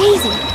Daisy.